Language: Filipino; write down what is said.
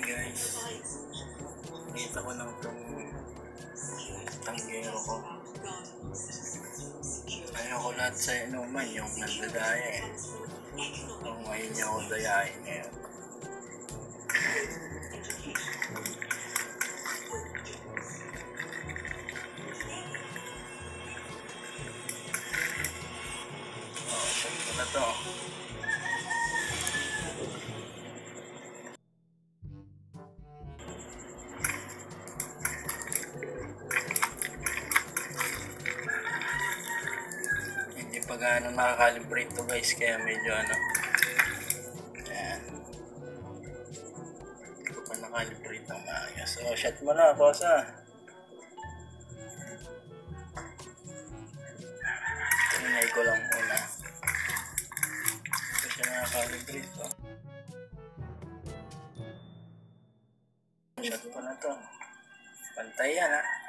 Guys. Nakita ko lang itong tanggero ko. Ayoko lahat sa inuman yung nandadaya eh. Kung ngayon niya ako dayain ngayon. Oh, ko na to. Hindi pa gaano nakakalibrate to guys, kaya medyo ano. Ayan. Hindi ko pa nakalibrate ng maayos. So, shot mo na, kosa. Tinay ko lang muna. Hindi siya nakakalibrate to. Shot ko na to. Pantay yan ha.